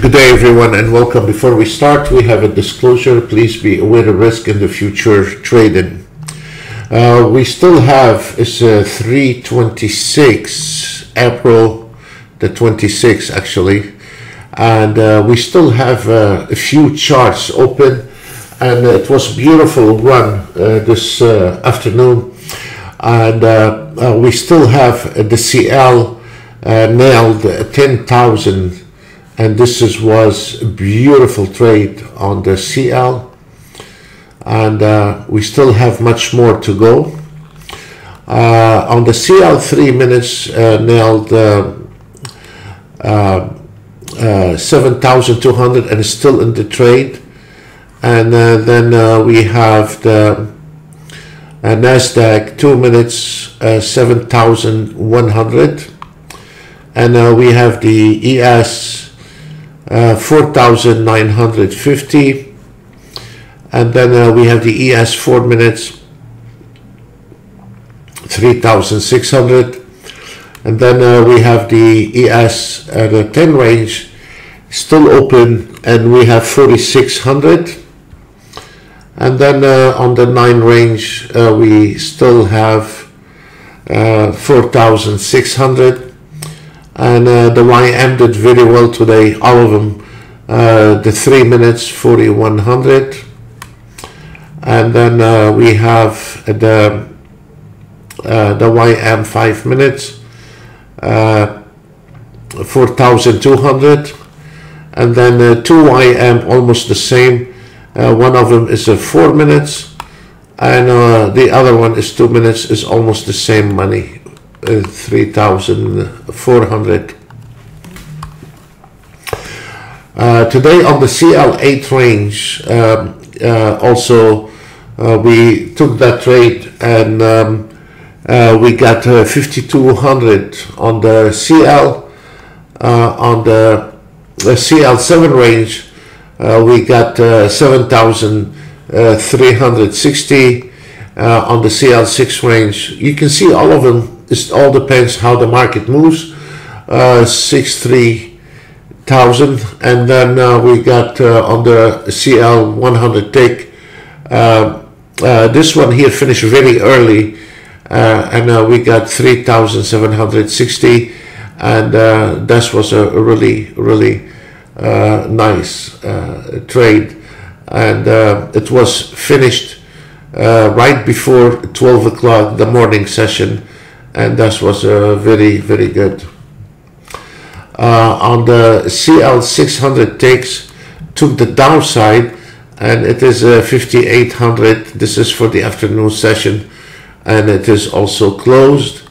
Good day, everyone, and welcome. Before we start, we have a disclosure. Please be aware of risk in the future trading. Uh, we still have it's uh, 326 April the 26th actually, and uh, we still have uh, a few charts open, and it was a beautiful run uh, this afternoon, and we still have the CL nailed 10,000 and this is, was a beautiful trade on the CL and uh, we still have much more to go. Uh, on the CL three minutes uh, nailed uh, uh, uh, 7,200 and is still in the trade. And then we have the Nasdaq two minutes 7,100 and we have the ES uh, 4,950 and then uh, we have the ES 4 minutes 3,600 and then uh, we have the ES uh, 10 range still open and we have 4,600 and then uh, on the 9 range uh, we still have 4,600 and uh, the YM did very well today, all of them. Uh, the 3 minutes 4100 and then uh, we have the uh, the YM 5 minutes uh, 4200 and then uh, 2 YM almost the same. One of them is a 4 minutes. And the other one is 2 minutes is almost the same money 3,400. Uh, today on the CL8 range, um, uh, also uh, we took that trade and um, uh, we got uh, 5,200 on the CL. On the, the, CL7 range, we got 7,360. on the CL6 range, you can see all of them it all depends how the market moves. Uh, six three thousand, and then uh, we got uh, on the CL 100 tick. Uh, uh, this one here finished very early, uh, and we got 3,760, and that was a really really nice trade, and it was finished right before 12 o'clock the morning session and that was uh, very very good. Uh, on the CL 600 takes, took the downside and it is uh, 5800 this is for the afternoon session and it is also closed.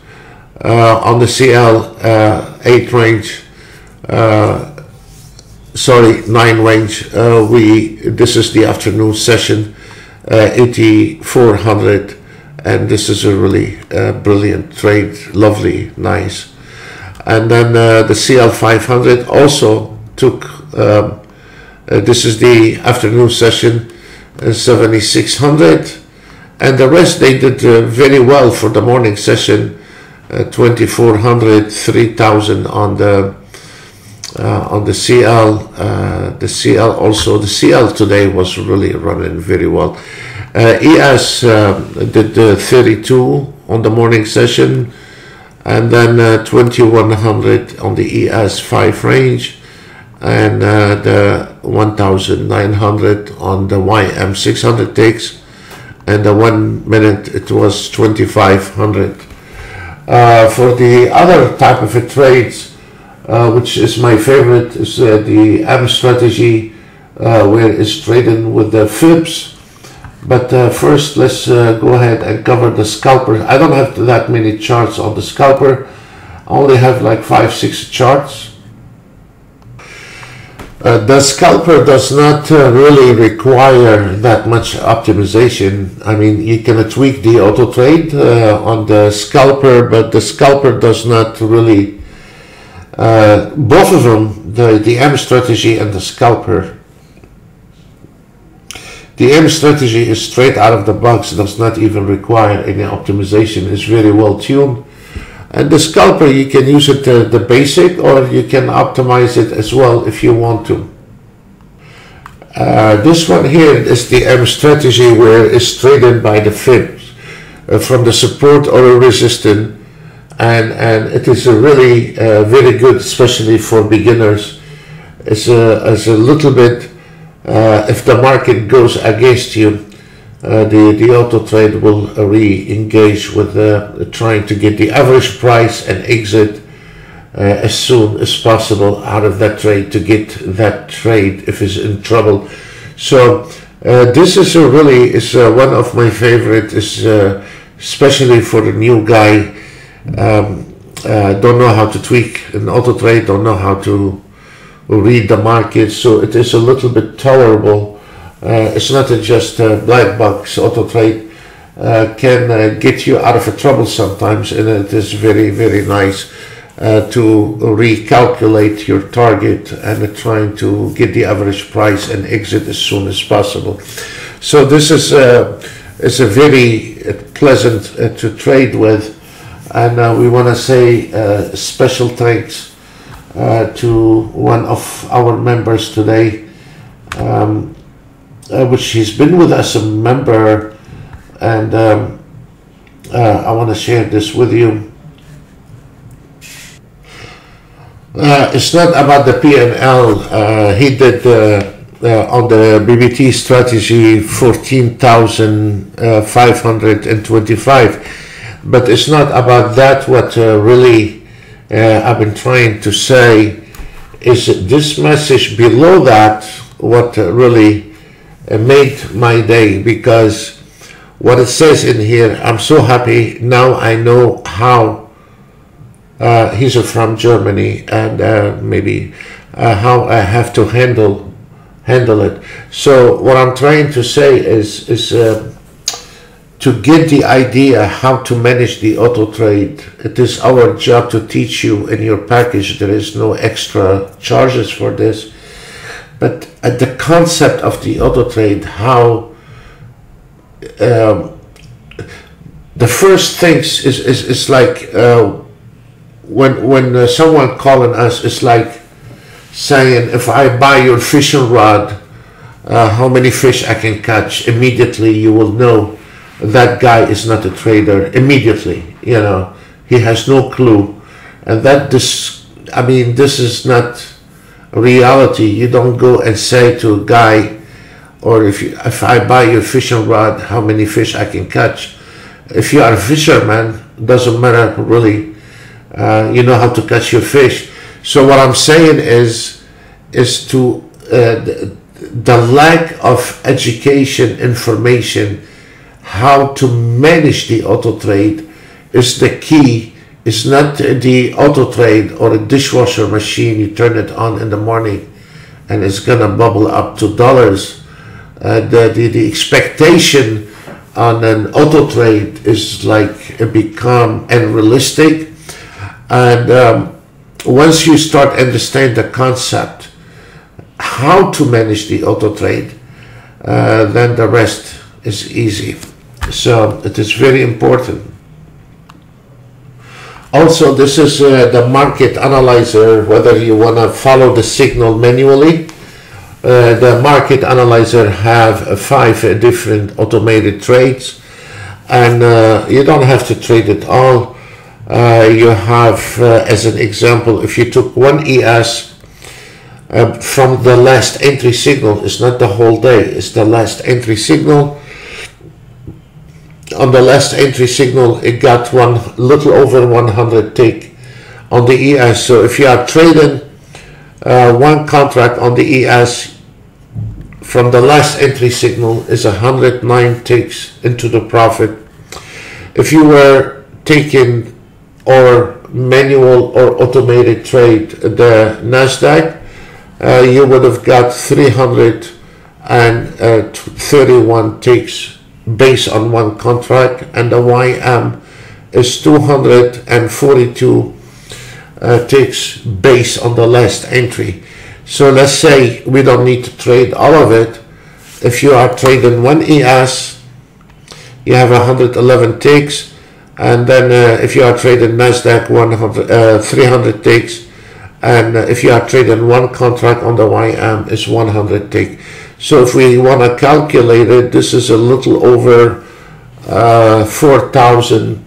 Uh, on the CL uh, 8 range uh, sorry 9 range we this is the afternoon session 8400 and this is a really uh, brilliant trade, lovely, nice. And then uh, the CL500 also took, um, uh, this is the afternoon session, uh, 7600, and the rest they did uh, very well for the morning session, uh, 2400, 3000 on the on the CL. the CL also, the CL today was really running very well. Uh, ES uh, did uh, 32 on the morning session and then uh, 2100 on the ES5 range and uh, the 1900 on the YM600 ticks and the one minute it was 2500 uh, for the other type of trades which is my favorite is the M strategy where it's trading with the fibs but uh, first, let's uh, go ahead and cover the scalper. I don't have that many charts on the scalper. I only have like five, six charts. Uh, the scalper does not uh, really require that much optimization. I mean, you can tweak the auto trade uh, on the scalper, but the scalper does not really. Uh, both of them, the, the M strategy and the scalper, the M strategy is straight out of the box, does not even require any optimization, it's very well tuned. And the scalper, you can use it uh, the basic or you can optimize it as well if you want to. Uh, this one here is the M strategy where it's traded by the fibs uh, from the support or resistance and, and it is a really uh, very good especially for beginners. It's a, it's a little bit uh, if the market goes against you uh, the, the auto trade will re-engage with uh, trying to get the average price and exit uh, as soon as possible out of that trade to get that trade if it's in trouble. So uh, this is really is uh, one of my favorite is uh, especially for the new guy um, don't know how to tweak an auto trade don't know how to read the market so it is a little bit tolerable. Uh, it's not just a black box auto trade uh, can uh, get you out of a trouble sometimes and it is very very nice uh, to recalculate your target and trying to get the average price and exit as soon as possible. So this is uh, it's a very pleasant to trade with and we want to say special thanks to one of our members today um, uh, which he's been with us a member, and um, uh, I want to share this with you. Uh, it's not about the PNL. Uh, he did uh, uh, on the BPT strategy 14,525, but it's not about that. What really I've been trying to say is this message below that, what really made my day because what it says in here, I'm so happy now I know how uh, he's from Germany and uh, maybe uh, how I have to handle handle it. So what I'm trying to say is is uh, to get the idea how to manage the auto trade. It is our job to teach you in your package. There is no extra charges for this but at the concept of the auto trade, how um, the first things is, is, is like uh, when when uh, someone calling us is like saying if I buy your fishing rod, uh, how many fish I can catch immediately you will know that guy is not a trader immediately you know he has no clue and that this I mean this is not reality. You don't go and say to a guy, or if you, if I buy your fishing rod, how many fish I can catch. If you are a fisherman, doesn't matter really. Uh, you know how to catch your fish. So what I'm saying is, is to uh, the, the lack of education, information, how to manage the auto trade is the key it's not the auto trade or a dishwasher machine. You turn it on in the morning and it's gonna bubble up to dollars. Uh, the, the, the expectation on an auto trade is like become unrealistic. And um, once you start understand the concept, how to manage the auto trade, uh, then the rest is easy. So it is very important. Also, this is uh, the market analyzer, whether you want to follow the signal manually. Uh, the market analyzer have uh, five different automated trades and uh, you don't have to trade it all. Uh, you have, uh, as an example, if you took one ES from the last entry signal, it's not the whole day, it's the last entry signal, on the last entry signal it got one little over 100 tick on the ES so if you are trading uh, one contract on the ES from the last entry signal is 109 ticks into the profit. If you were taking or manual or automated trade the Nasdaq uh, you would have got 331 ticks based on one contract and the YM is 242 uh, ticks based on the last entry. So let's say we don't need to trade all of it. If you are trading one ES, you have 111 ticks. and then uh, if you are trading Nasdaq 100, uh, 300 ticks, and if you are trading one contract on the YM, it's 100 tick. So if we want to calculate it, this is a little over uh, 4,000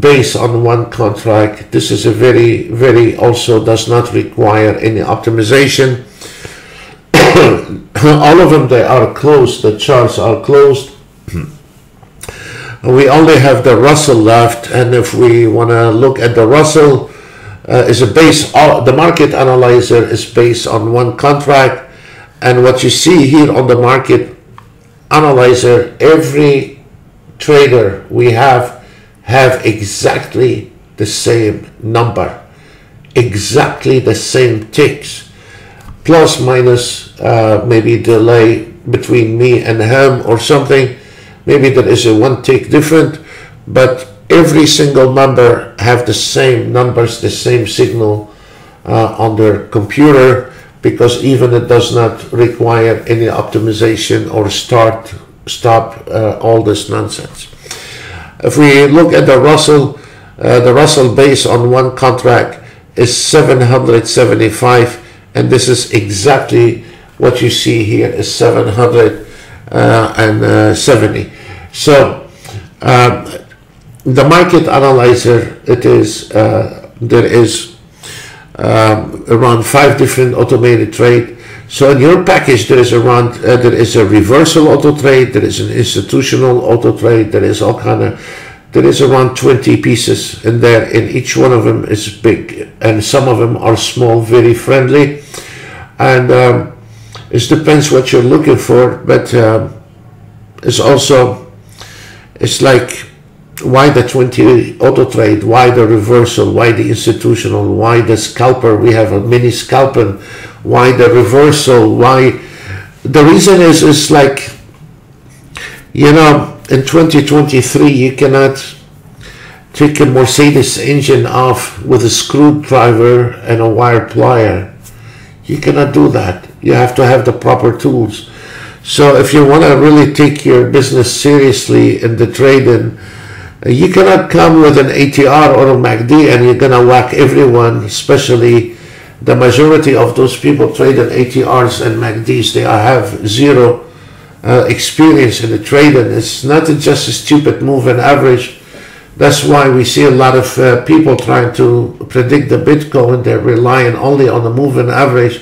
base on one contract. This is a very, very also does not require any optimization. All of them, they are closed. The charts are closed we only have the Russell left, and if we want to look at the Russell, uh, is a base. the market analyzer is based on one contract, and what you see here on the market analyzer, every trader we have have exactly the same number, exactly the same ticks, plus minus uh, maybe delay between me and him or something. Maybe there is a one tick different, but every single member have the same numbers, the same signal uh, on their computer because even it does not require any optimization or start stop uh, all this nonsense. If we look at the Russell, uh, the Russell base on one contract is 775 and this is exactly what you see here is 700 uh, uh, 70. So um, the market analyzer, it is uh, there is um, around five different automated trade. So in your package, there is around uh, there is a reversal auto trade, there is an institutional auto trade, there is all kind of there is around 20 pieces in there, and each one of them is big, and some of them are small, very friendly, and um, it depends what you're looking for, but um, it's also, it's like, why the 20 auto trade, why the reversal, why the institutional, why the scalper, we have a mini scalper, why the reversal, why, the reason is, is like, you know, in 2023, you cannot take a Mercedes engine off with a screwdriver and a wire plier. You cannot do that. You have to have the proper tools. So if you want to really take your business seriously in the trading, you cannot come with an ATR or a MACD and you're going to whack everyone, especially the majority of those people trading ATRs and MACDs. They have zero uh, experience in the trading. It's not just a stupid moving average. That's why we see a lot of uh, people trying to predict the Bitcoin. They're relying only on the moving average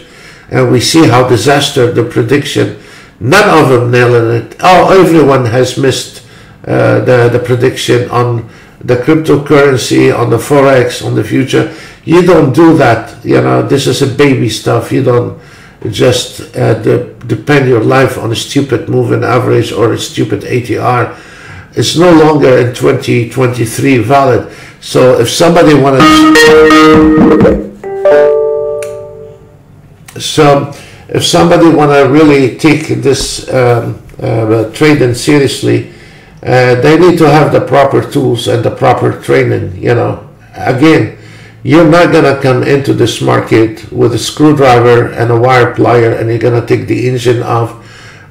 and we see how disaster the prediction. None of them nailing it. Oh, everyone has missed uh, the the prediction on the cryptocurrency, on the forex, on the future. You don't do that. You know, this is a baby stuff. You don't just uh, de depend your life on a stupid moving average or a stupid ATR. It's no longer in 2023 valid. So if somebody wanted so if somebody want to really take this um, uh, trading seriously, uh, they need to have the proper tools and the proper training. You know, again, you're not gonna come into this market with a screwdriver and a wire plier, and you're gonna take the engine off,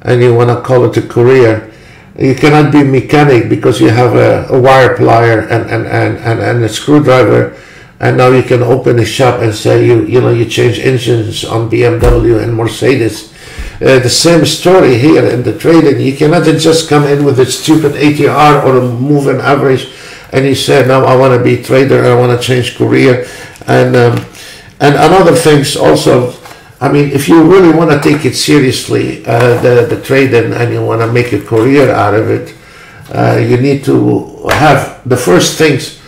and you wanna call it a career. You cannot be mechanic because you have a, a wire plier and, and, and, and, and a screwdriver and now you can open a shop and say you you know you change engines on BMW and Mercedes. Uh, the same story here in the trading. You cannot just come in with a stupid ATR or a moving average, and you say now I want to be trader. I want to change career, and um, and another things also. I mean, if you really want to take it seriously, uh, the the trading, and you want to make a career out of it, uh, you need to have the first things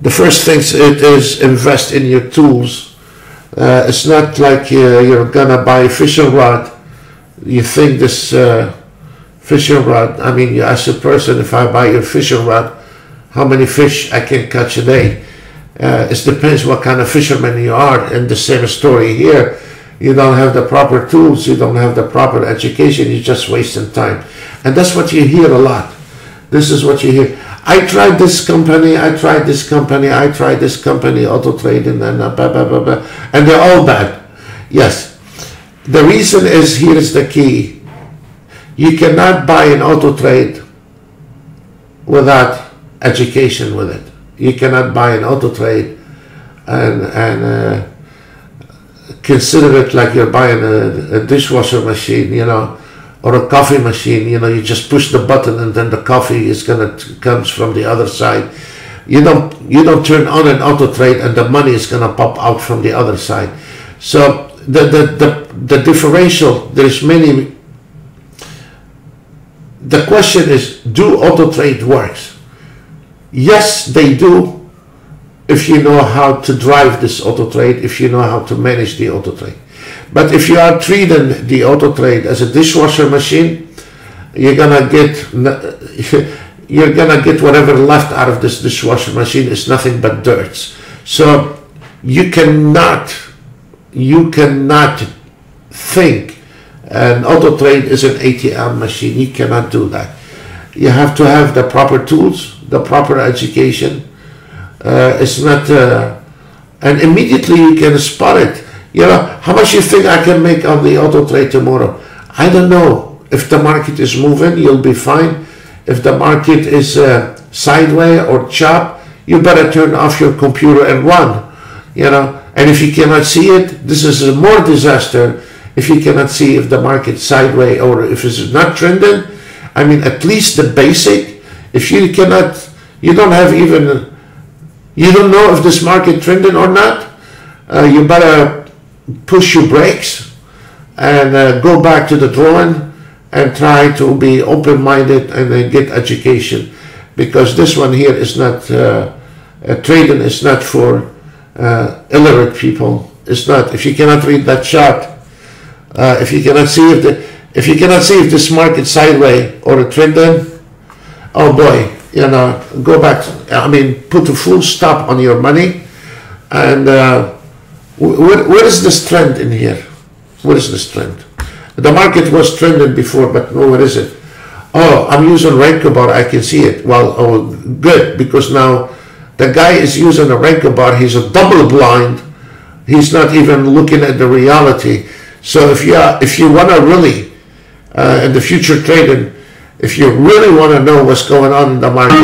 the first things it is invest in your tools. Uh, it's not like uh, you're gonna buy a fishing rod. You think this uh, fishing rod. I mean, you as a person, if I buy your fishing rod, how many fish I can catch a day? Uh, it depends what kind of fisherman you are. And the same story here. You don't have the proper tools. You don't have the proper education. You're just wasting time. And that's what you hear a lot. This is what you hear. I tried this company, I tried this company, I tried this company, auto trading, and uh, blah, blah, blah, blah, and they're all bad. Yes. The reason is here is the key. You cannot buy an auto trade without education with it. You cannot buy an auto trade and and uh, consider it like you're buying a, a dishwasher machine, you know, or a coffee machine. You know, you just push the button and then the coffee is gonna comes from the other side. You don't you don't turn on an auto trade and the money is gonna pop out from the other side. So the the the, the differential there's many. The question is, do auto trade works? Yes, they do if you know how to drive this auto trade, if you know how to manage the auto trade. But if you are treating the auto trade as a dishwasher machine, you're gonna get you're gonna get whatever left out of this dishwasher machine is nothing but dirt. So you cannot you cannot think an auto trade is an ATM machine. You cannot do that. You have to have the proper tools, the proper education, uh, it's not, uh, and immediately you can spot it. You know, how much you think I can make on the auto trade tomorrow? I don't know. If the market is moving, you'll be fine. If the market is uh, sideways or chop, you better turn off your computer and run. You know, and if you cannot see it, this is a more disaster. If you cannot see if the market sideways or if it's not trending, I mean, at least the basic. If you cannot, you don't have even you don't know if this market trending or not, uh, you better push your brakes and uh, go back to the drawing and try to be open-minded and get education because this one here is not uh, trading is not for uh, illiterate people it's not if you cannot read that chart uh, if you cannot see if the if you cannot see if this market sideways or a trending oh boy you know, go back, I mean, put a full stop on your money. And uh, where, where is this trend in here? Where is this trend? The market was trending before, but no, where is it? Oh, I'm using Renko bar, I can see it. Well, oh, good, because now the guy is using a Renko bar, he's a double blind. He's not even looking at the reality. So if you, if you want to really, uh, in the future trading, if you really want to know what's going on in the market,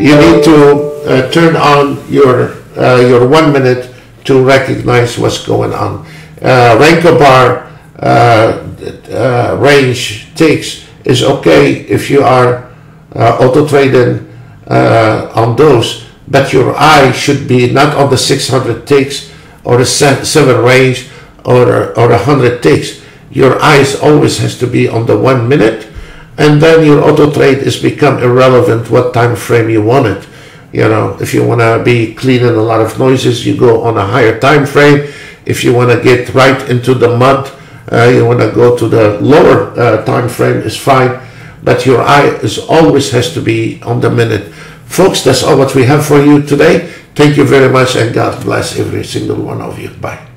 you need to uh, turn on your uh, your one minute to recognize what's going on. Uh, Renko bar uh, uh, range ticks is okay if you are uh, auto trading uh, on those, but your eye should be not on the 600 ticks or the seven range or or 100 ticks. Your eyes always has to be on the one minute and then your auto trade is become irrelevant what time frame you want it you know if you want to be cleaning a lot of noises you go on a higher time frame. If you want to get right into the mud uh, you want to go to the lower uh, time frame is fine. But your eye is always has to be on the minute. Folks that's all what we have for you today. Thank you very much and god bless every single one of you. Bye